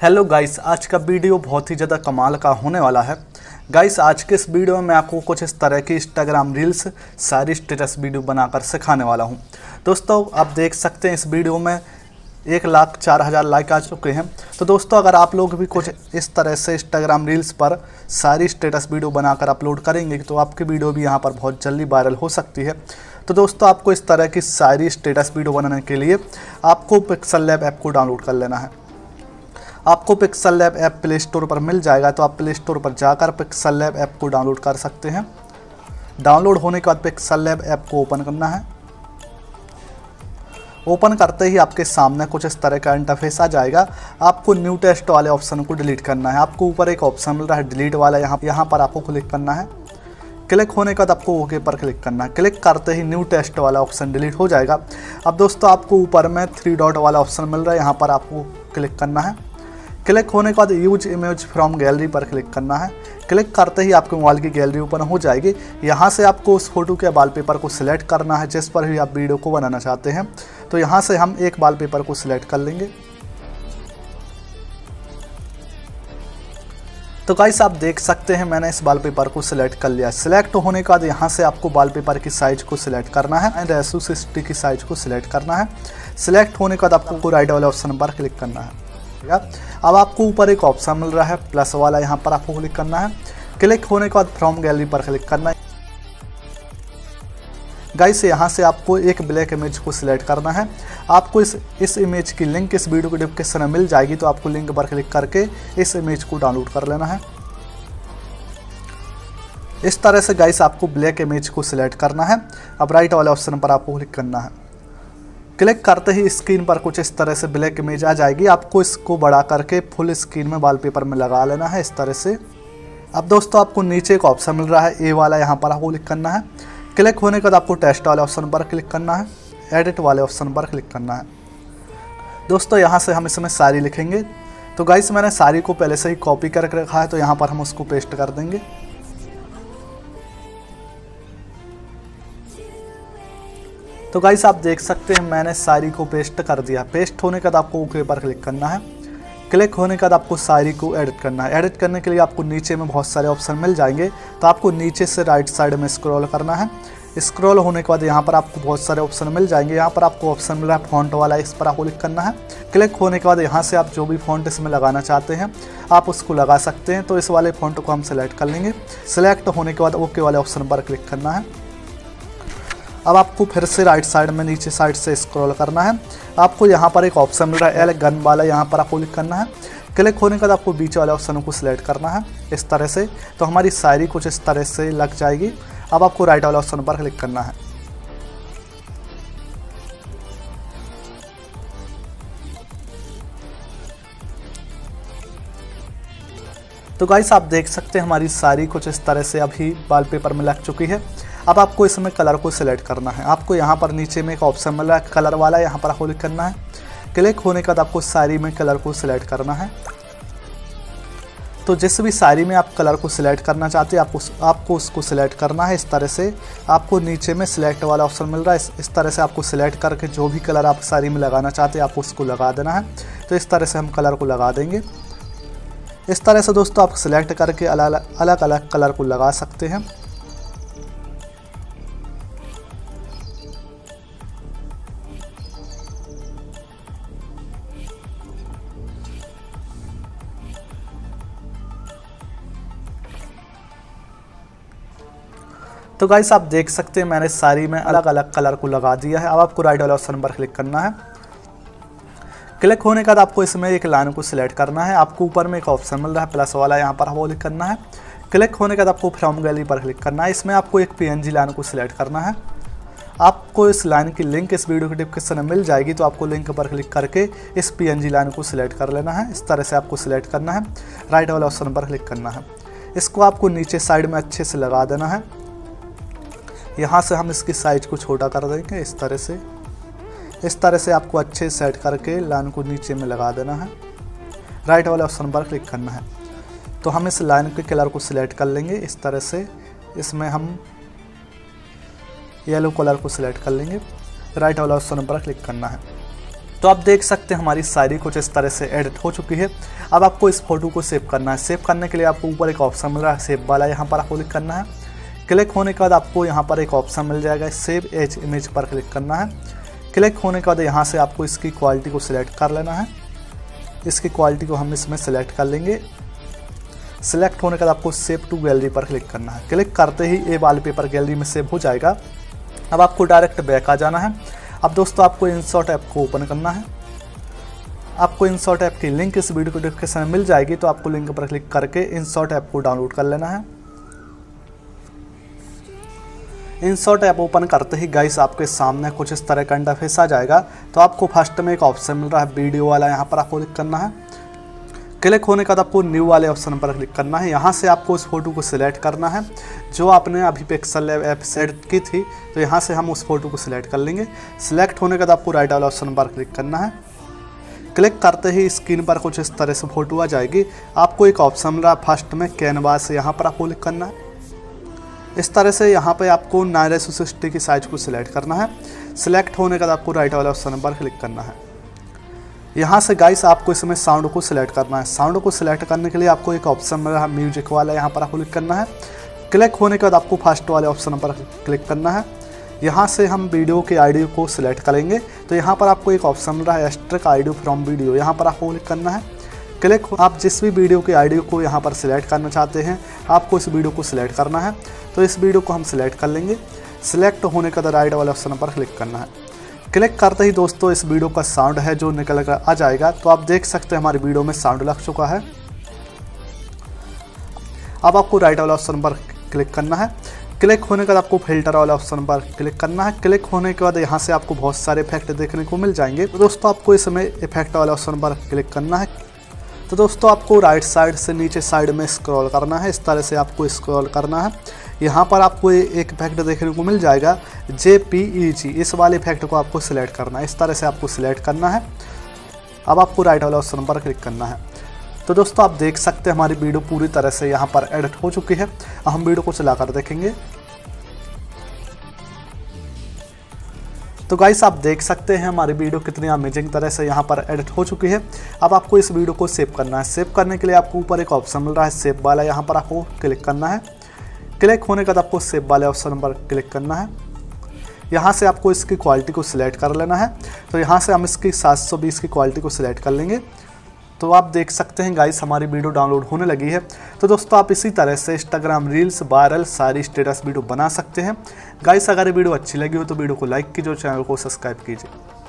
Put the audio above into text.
Hello guys आज का video बहुत ही ज़्यादा कमाल का होने वाला है। गाइस आज के इस वीडियो में मैं आपको कुछ इस तरह की इंस्टाग्राम रील्स सारी स्टेटस वीडियो बनाकर सिखाने वाला हूँ। दोस्तों, आप देख सकते हैं इस वीडियो में एक लाख चार हज़ार लाइक आ चुके हैं। तो दोस्तों, अगर आप लोग भी कुछ इस तरह से इंस्टाग्राम रील्स पर सारी स्टेटस वीडियो बनाकर अपलोड करेंगे तो आपकी वीडियो भी यहाँ पर बहुत जल्दी वायरल हो सकती है। तो दोस्तों, आपको इस तरह की सारी स्टेटस वीडियो बनाने के लिए आपको पिक्सल लैब ऐप को डाउनलोड कर लेना है। आपको Pixel Lab app Play Store पर मिल जाएगा तो आप प्ले स्टोर पर जाकर पिक्सल लैब ऐप को डाउनलोड कर सकते हैं। डाउनलोड होने के बाद पिक्सल लैब ऐप को ओपन करना है। ओपन करते ही आपके सामने कुछ इस तरह का इंटरफेस आ जाएगा। आपको न्यू टेस्ट वाले ऑप्शन को डिलीट करना है। आपको ऊपर एक ऑप्शन मिल रहा है डिलीट वाला, यहाँ यहाँ पर आपको क्लिक करना है। क्लिक होने के बाद आपको ओके पर क्लिक करना है। क्लिक करते ही न्यू टेस्ट वाला ऑप्शन डिलीट हो जाएगा। अब दोस्तों, आपको ऊपर में थ्री डॉट वाला ऑप्शन मिल रहा है। यहाँ पर आपको क्लिक करना है। क्लिक होने के बाद यूज़ इमेज फ्रॉम गैलरी पर क्लिक करना है। क्लिक करते ही आपके मोबाइल की गैलरी ओपन हो जाएगी। यहाँ से आपको उस फ़ोटो के वॉलपेपर को सिलेक्ट करना है, जिस पर भी आप वीडियो को बनाना चाहते हैं। तो यहाँ से हम एक वॉलपेपर को सिलेक्ट कर लेंगे। तो गाइस आप देख सकते हैं, मैंने इस वॉलपेपर को सिलेक्ट कर लिया। सिलेक्ट होने के बाद यहाँ से आपको वॉलपेपर की साइज़ को सिलेक्ट करना है एंड सिक्सटी की साइज़ को सिलेक्ट करना है। सिलेक्ट होने के बाद आपको राइट वाले ऑप्शन पर क्लिक करना है। अब आपको ऊपर एक ऑप्शन मिल रहा है, प्लस वाला यहाँ पर आपको क्लिक करना है। क्लिक होने के बाद फ्रॉम गैलरी पर क्लिक करना है। गाइस, यहाँ से आपको एक ब्लैक इमेज को सिलेक्ट करना है। आपको इस इस इमेज की लिंक इस वीडियो के डिस्क्रिप्शन में मिल जाएगी तो आपको लिंक पर क्लिक करके इस इमेज को डाउनलोड कर लेना है। इस तरह से गाइस, आपको ब्लैक इमेज को सिलेक्ट करना है। अब राइट वाले ऑप्शन पर आपको क्लिक करना है। क्लिक करते ही स्क्रीन पर कुछ इस तरह से ब्लैक इमेज आ जाएगी। आपको इसको बड़ा करके फुल स्क्रीन में वॉलपेपर में लगा लेना है इस तरह से। अब दोस्तों, आपको नीचे एक ऑप्शन मिल रहा है ए वाला यहाँ पर आपको क्लिक करना है। क्लिक होने के बाद आपको टेस्ट वाले ऑप्शन पर क्लिक करना है। एडिट वाले ऑप्शन पर क्लिक करना है। दोस्तों, यहाँ से हम इसमें सारी लिखेंगे। तो गाइस मैंने सारी को पहले से ही कॉपी करके रखा है तो यहाँ पर हम उसको पेस्ट कर देंगे। तो गाइस आप देख सकते हैं, मैंने सारी को पेस्ट कर दिया। पेस्ट होने के बाद आपको ओके पर क्लिक करना है। क्लिक होने के बाद आपको सारी को एडिट करना है। एडिट करने के लिए आपको नीचे में बहुत सारे ऑप्शन मिल जाएँगे। तो आपको नीचे से राइट साइड में स्क्रॉल करना है। स्क्रॉल होने के बाद यहाँ पर आपको बहुत सारे ऑप्शन मिल जाएँगे। यहाँ पर आपको ऑप्शन मिल रहा है फॉन्ट वाला, इस पर आपको क्लिक करना है। क्लिक होने के बाद यहाँ से आप जो भी फॉन्ट इसमें लगाना चाहते हैं, आप उसको लगा सकते हैं। तो इस वाले फॉन्ट को हम सिलेक्ट कर लेंगे। सिलेक्ट होने के बाद ओके वाले ऑप्शन पर क्लिक करना है। अब आपको फिर से राइट साइड में नीचे साइड से स्क्रॉल करना है। आपको यहाँ पर एक ऑप्शन मिल रहा है एल गन वाला यहाँ पर आपको क्लिक करना है। क्लिक होने के बाद आपको बीच वाले ऑप्शन को सिलेक्ट करना है इस तरह से। तो हमारी शायरी कुछ इस तरह से लग जाएगी। अब आपको राइट वाले ऑप्शन पर क्लिक करना है। तो गाइस आप देख सकते हैं हमारी सारी कुछ इस तरह से अभी वॉलपेपर में लग चुकी है। अब आपको इसमें कलर को सिलेक्ट करना है। आपको यहाँ पर नीचे में एक ऑप्शन मिल है कलर वाला यहाँ पर क्लिक करना है। क्लिक होने के बाद आपको साड़ी में कलर को सिलेक्ट करना है। तो जिस भी साड़ी में आप कलर को सिलेक्ट करना चाहते हैं आपको आपको उसको सिलेक्ट करना है। इस तरह से आपको नीचे में सिलेक्ट वाला ऑप्शन मिल रहा है। इस, इस तरह से आपको सिलेक्ट करके जो भी कलर आप साड़ी में लगाना चाहते हैं आपको उसको लगा देना है। तो इस तरह से हम कलर को लगा देंगे। इस तरह से दोस्तों आप सिलेक्ट करके अलग अलग अलग कलर को लगा सकते हैं। तो गाइस आप देख सकते हैं मैंने सारी में अलग अलग कलर को लगा दिया है। अब आपको राइट वाले ऑप्शन पर क्लिक करना है। क्लिक होने के बाद आपको इसमें एक लाइन को सिलेक्ट करना है। आपको ऊपर में एक ऑप्शन मिल रहा है प्लस वाला यहाँ पर वो क्लिक करना है। क्लिक होने के बाद आपको फ्रॉम गैलरी पर क्लिक करना है। इसमें आपको एक पीएनजी लाइन को सिलेक्ट करना है। आपको इस लाइन की लिंक इस वीडियो के डिस्क्रिप्शन में मिल जाएगी तो आपको लिंक पर क्लिक करके इस पीएनजी लाइन को सिलेक्ट कर लेना है। इस तरह से आपको सिलेक्ट करना है। राइट वाले ऑप्शन पर क्लिक करना है। इसको आपको नीचे साइड में अच्छे से लगा देना है। यहाँ से हम इसकी साइज़ को छोटा कर देंगे, इस तरह से। इस तरह से आपको अच्छे सेट करके लाइन को नीचे में लगा देना है। राइट वाले ऑप्शन पर क्लिक करना है। तो हम इस लाइन के कलर को सिलेक्ट कर लेंगे, इस तरह से। इसमें हम येलो कलर को सिलेक्ट कर लेंगे। राइट वाला ऑप्शन पर क्लिक करना है। तो आप देख सकते हैं हमारी शायरी कुछ इस तरह से एडिट हो चुकी है। अब आपको इस फ़ोटो को सेव करना है। सेव करने के लिए आपको ऊपर एक ऑप्शन मिल रहा है, सेव वाला यहाँ पर आपको क्लिक करना है। क्लिक होने के बाद आपको यहाँ पर एक ऑप्शन मिल जाएगा, सेव एज इमेज पर क्लिक करना है। क्लिक होने के बाद यहाँ से आपको इसकी क्वालिटी को सिलेक्ट कर लेना है। इसकी क्वालिटी को हम इसमें सेलेक्ट कर लेंगे। सिलेक्ट होने के बाद आपको सेव टू गैलरी पर क्लिक करना है। क्लिक करते ही ये वाल पेपर गैलरी में सेव हो जाएगा। अब आपको डायरेक्ट बैक आ जाना है। अब दोस्तों आपको इंसॉट ऐप को ओपन करना है। आपको इंसॉट ऐप की लिंक इस वीडियो को डिस्क्रिप्शन में मिल जाएगी तो आपको लिंक पर क्लिक करके इंसॉट ऐप को डाउनलोड कर लेना है। इंसॉट ऐप ओपन करते ही गाइस आपके सामने कुछ इस तरह का इंटरफेस आ जाएगा। तो आपको फ़र्स्ट में एक ऑप्शन मिल रहा है वीडियो वाला, यहाँ पर आपको क्लिक करना है। क्लिक होने के आपको न्यू वाले ऑप्शन पर क्लिक करना है। यहाँ से आपको उस फ़ोटो को सिलेक्ट करना है, जो आपने अभी पिक्सल ऐप सेट की थी। तो यहाँ से हम उस फ़ोटो को सिलेक्ट कर लेंगे। सिलेक्ट होने के आपको राइट वाले ऑप्शन पर क्लिक करना है। क्लिक करते ही स्क्रीन पर कुछ इस तरह से फ़ोटो आ जाएगी। आपको एक ऑप्शन मिल रहा है फ़र्स्ट में कैनवास यहाँ पर आपको क्लिक करना है। इस तरह से यहाँ पे आपको नाइन सिक्सटी की साइज़ को सिलेक्ट करना है। सिलेक्ट होने के बाद आपको राइट वाले ऑप्शन पर क्लिक करना है। यहाँ से गाइस आपको इसमें साउंड को सिलेक्ट करना है। साउंड को सिलेक्ट करने के लिए आपको एक ऑप्शन मिल रहा है म्यूज़िक वाला यहाँ पर आपको क्लिक करना है। क्लिक होने के बाद आपको फ़र्स्ट वाले ऑप्शन पर क्लिक करना है। यहाँ से हम वीडियो के आइडियो को सिलेक्ट करेंगे। तो यहाँ पर आपको एक ऑप्शन मिल रहा है एक्स्ट्रिक आइडियो फ्रॉम वीडियो यहाँ पर आपको क्लिक करना है। क्लिक आप जिस भी वीडियो के आइडियो को यहाँ पर सिलेक्ट करना चाहते हैं, आपको इस वीडियो को सिलेक्ट करना है। तो इस वीडियो को हम सिलेक्ट कर लेंगे। सिलेक्ट होने का राइट वाले ऑप्शन पर क्लिक करना है। क्लिक करते ही दोस्तों, इस वीडियो का साउंड है जो निकल कर आ जाएगा। तो आप देख सकते हैं हमारी वीडियो में साउंड लग चुका है। अब आपको राइट वाला ऑप्शन पर क्लिक करना है। क्लिक होने के बाद आपको फ़िल्टर वाला ऑप्शन पर क्लिक करना है। क्लिक होने के बाद यहाँ से आपको बहुत सारे इफ़ेक्ट देखने को मिल जाएँगे। तो दोस्तों, आपको इसमें इफ़ेक्ट वाले ऑप्शन पर क्लिक करना है। तो दोस्तों, आपको राइट साइड से नीचे साइड में स्क्रॉल करना है। इस तरह से आपको स्क्रॉल करना है। यहाँ पर आपको एक इफ़ेक्ट देखने को मिल जाएगा जे पी ई जी इस वाले इफ़ेक्ट को आपको सिलेक्ट करना है। इस तरह से आपको सिलेक्ट करना है। अब आपको राइट वाले ऑप्शन पर क्लिक करना है। तो दोस्तों, आप देख सकते हैं हमारी वीडियो पूरी तरह से यहाँ पर एडिट हो चुकी है। हम वीडियो को चलाकर देखेंगे। तो गाइस आप देख सकते हैं हमारी वीडियो कितनी अमेजिंग तरह से यहाँ पर एडिट हो चुकी है। अब आपको इस वीडियो को सेव करना है। सेव करने के लिए आपको ऊपर एक ऑप्शन मिल रहा है सेव वाला। यहाँ पर आपको क्लिक करना है। क्लिक होने के बाद आपको सेव वाले ऑप्शन पर क्लिक करना है। यहाँ से आपको इसकी क्वालिटी को सिलेक्ट कर लेना है। तो यहाँ से हम इसकी 720 की क्वालिटी को सिलेक्ट कर लेंगे। तो आप देख सकते हैं गाइस हमारी वीडियो डाउनलोड होने लगी है। तो दोस्तों, आप इसी तरह से इंस्टाग्राम रील्स वायरल सारी स्टेटस वीडियो बना सकते हैं। गाइस अगर ये वीडियो अच्छी लगी हो तो वीडियो को लाइक कीजिए और चैनल को सब्सक्राइब कीजिए।